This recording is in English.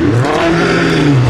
Running.